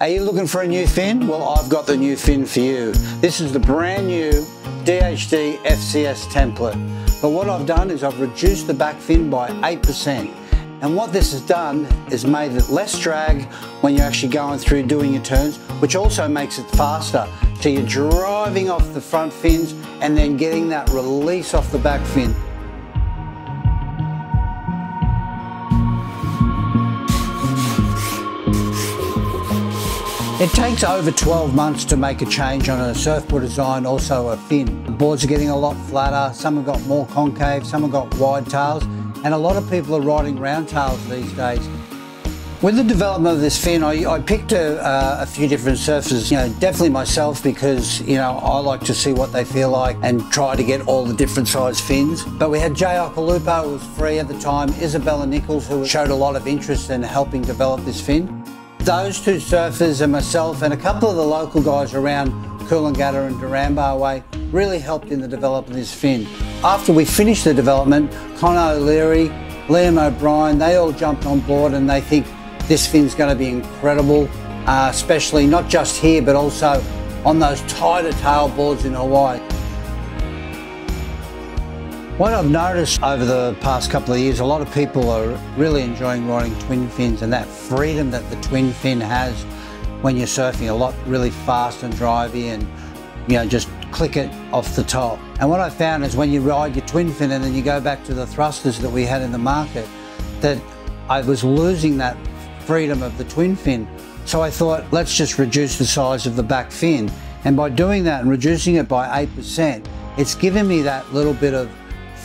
Are you looking for a new fin? Well, I've got the new fin for you. This is the brand new DHD FCS template. But what I've done is I've reduced the back fin by 8%. And what this has done is made it less drag when you're actually going through doing your turns, which also makes it faster. So you're driving off the front fins and then getting that release off the back fin. It takes over 12 months to make a change on a surfboard design, also a fin. The boards are getting a lot flatter, some have got more concave, some have got wide tails, and a lot of people are riding round tails these days. With the development of this fin, I, I picked a, uh, a, few different surfers, you know, definitely myself because, you know, I like to see what they feel like and try to get all the different size fins. But we had Jay Occhilupo, who was free at the time, Isabella Nichols, who showed a lot of interest in helping develop this fin those two surfers and myself and a couple of the local guys around Coolangatta and Duranbah Way really helped in the development of this fin. After we finished the development, Connor O'Leary, Liam O'Brien, they all jumped on board and they think this fin's going to be incredible, uh, especially not just here but also on those tighter tail boards in Hawaii. What I've noticed over the past couple of years, a lot of people are really enjoying riding twin fins and that freedom that the twin fin has when you're surfing a lot really fast and drivey and you know just click it off the top. And what I found is when you ride your twin fin and then you go back to the thrusters that we had in the market, that I was losing that freedom of the twin fin. So I thought, let's just reduce the size of the back fin. And by doing that and reducing it by 8%, it's given me that little bit of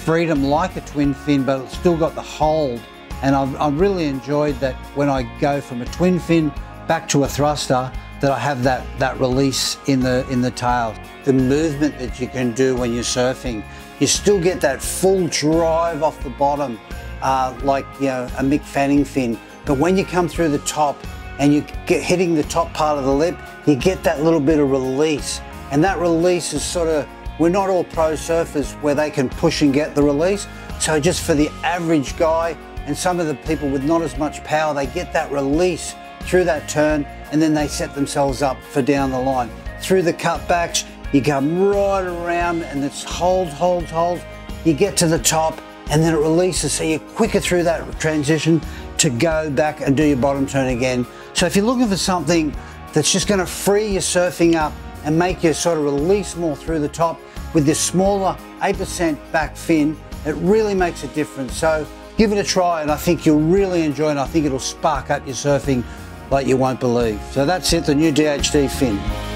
freedom like a twin fin, but it's still got the hold. And I've, I've really enjoyed that when I go from a twin fin back to a thruster, that I have that, that release in the, in the tail. The movement that you can do when you're surfing, you still get that full drive off the bottom, uh, like you know a Mick Fanning fin. But when you come through the top and you get hitting the top part of the lip, you get that little bit of release. And that release is sort of we're not all pro surfers where they can push and get the release. So just for the average guy and some of the people with not as much power, they get that release through that turn and then they set themselves up for down the line. Through the cutbacks, you come right around and it's hold, hold, hold. You get to the top and then it releases so you're quicker through that transition to go back and do your bottom turn again. So if you're looking for something that's just gonna free your surfing up and make you sort of release more through the top with this smaller 8% back fin, it really makes a difference. So give it a try and I think you'll really enjoy it. I think it'll spark up your surfing like you won't believe. So that's it, the new DHD fin.